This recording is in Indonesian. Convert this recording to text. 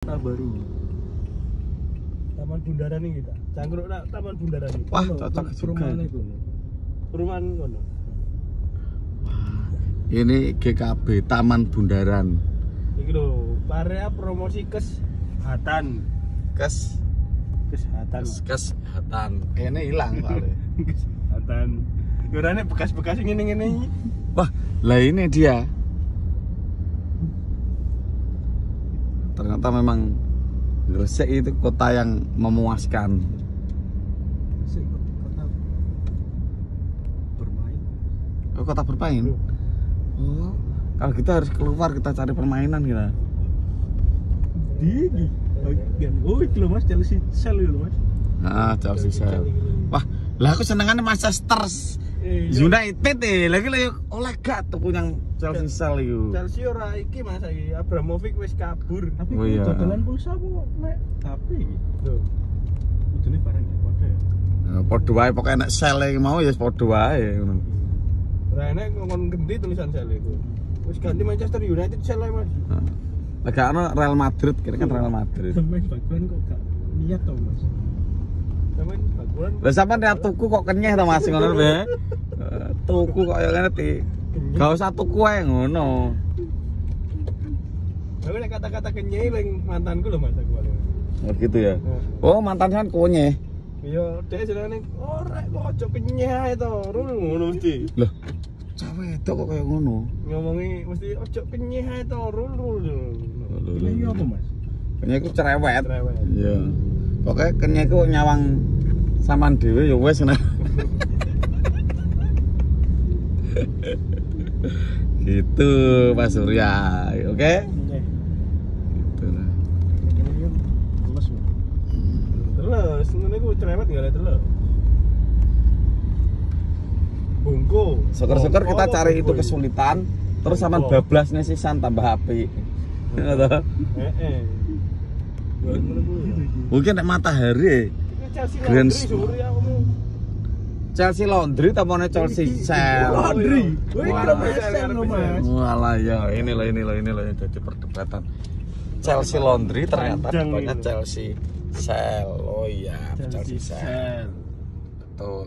Baru. Taman Bundaran ini kita. Cangkruk nak Taman Bundaran ini. Wah, cocok juga. Perumahan itu. Perumahan kono. Ini GKB Taman Bundaran. Iki lho, area promosi kesehatan. Kes Kesehatan. kesehatan. Ini hilang soalnya. Kesehatan. Yorane bekas-bekas ngene-ngene iki. Wah, lah ini dia. Ternyata memang Gresik itu kota yang memuaskan. Kota bermain. Oh, kota bermain. Oh, kalau kita harus keluar kita cari permainan kita. Di. Oh, iki lho Mas Chelsea Sel lho Mas. Ah, Chelsea Sel. Wah, lah aku senengannya Manchester United eh, lagi lagi oleh gak tuh yang Chelsea Sel itu. Chelsea ora iki Mas iki Abramovich wis kabur. Tapi Oh, iya. pulsa mek HP iki. Lho. Udune bareng ya padha ya. Nah, podo wae pokoknya nek sel iki mau ya podo wae ngono. Ora enek ngomong ganti tulisan sel itu. Wis ganti Manchester United sel ae Mas. Nah, Lagi ana Real Madrid, kira kan Real Madrid. Sampai baguan kok gak niat to Mas. Lah sampean lihat tuku kok kenyeh to Mas ngono be. Eh, Tuku kok ya ngene ti. Gak usah tuku ae ngono. Tapi nek kata-kata kenyai ling mantanku lho Mas aku paling. Oh gitu ya. Oh, mantan kan konyeh. Iya, dhek jenenge ora kok aja kenyai to. Rul ngono mesti. Loh, cewek itu kok kayak ngono. Ngomongi mesti aja kenyai to, rul rul. Ini apa Mas? Kenyeh iku cerewet. Cerewet. Iya. Pokoknya kenyeh iku nyawang saman dhewe ya wis ngono. gitu Mas Surya, oke? Nggih. Gitu lah. Terus. Terus, ngene iku cerewet enggak ada terus. Bungku. Syukur-syukur kita cari itu kesulitan, terus sama bablas nih sisan tambah api. Ngono. Heeh. Kuwi. Mungkin nek matahari Grand mau. Chelsea Laundry tamane Chelsea Sel. Laundry. Kira Mas Mas. Walah ya, ini loh ini loh ini loh yang jadi perdebatan. Chelsea Laundry ternyata banyak. Chelsea Sel. Oh iya, Chelsea. Sel. Betul.